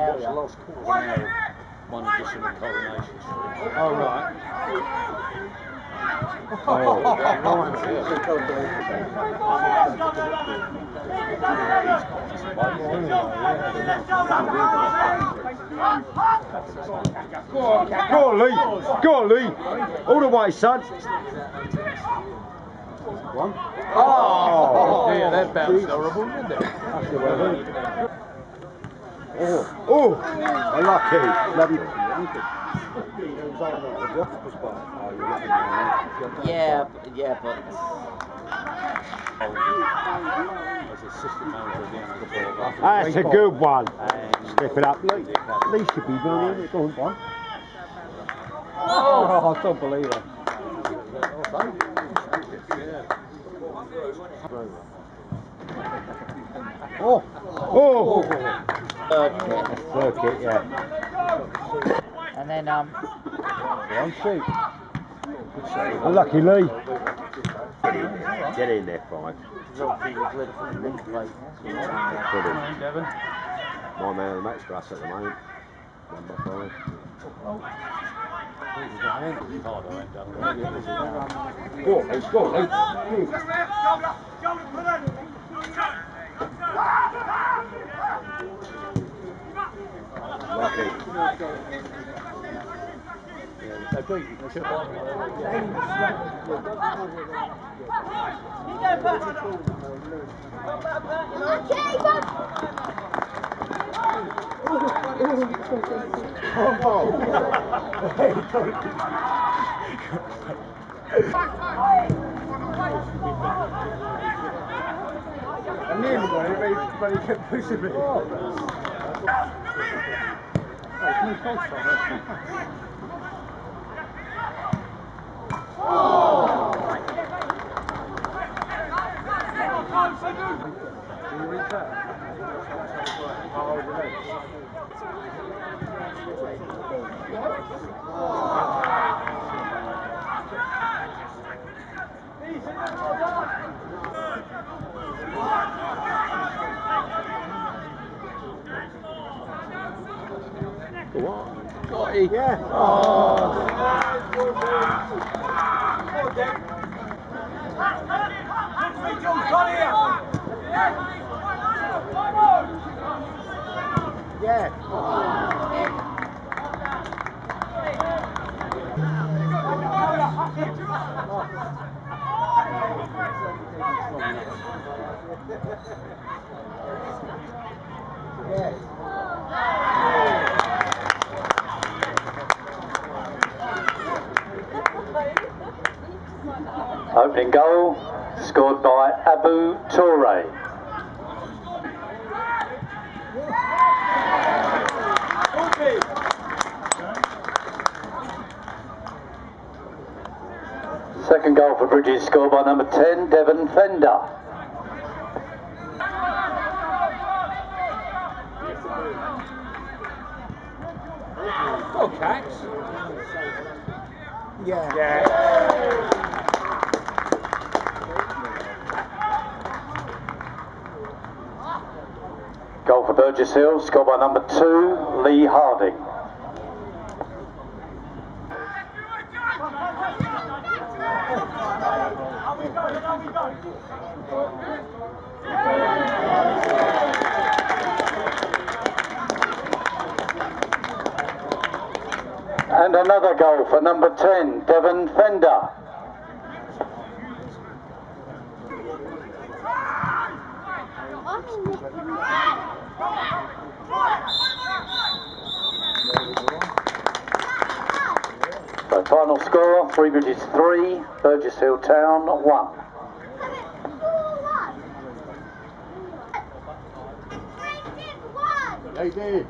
What's the last quarter of an hour? One edition of Coronation Street. Oh, right. Oh, oh. Go on, Lee. Go on, Lee. All the way, son. One. Oh, oh Yeah, that bounced horrible, didn't it? Oh, oh, unlucky. Bloody. Yeah, yeah, but As assistant manager again, the ball. That's a good one. Step it up. Lee, Lee should be doing it. Go on, one. Oh, I don't believe it. Oh, oh, third kick. third kick, yeah. And then um, One shoot. Unlucky Lee. Get in there, fine. Put him. Devon. My man of the match for us at the moment. Number five. hard I ain't done it. Go, let's go, let's Lucky. They beat you, should have I nearly got it, but he kept pushing me. Go on. Got it. Yeah. Oh. oh. Yeah. Opening goal scored by Abu Touray. Second goal for Bridges scored by number 10, Devon Fender. Oh, Cax. Yeah. Goal for Burgess Hill scored by number 2, Lee Harding. And another goal for number 10, Devon Fender. So final score, Three Bridges 3, Burgess Hill Town 1. They did.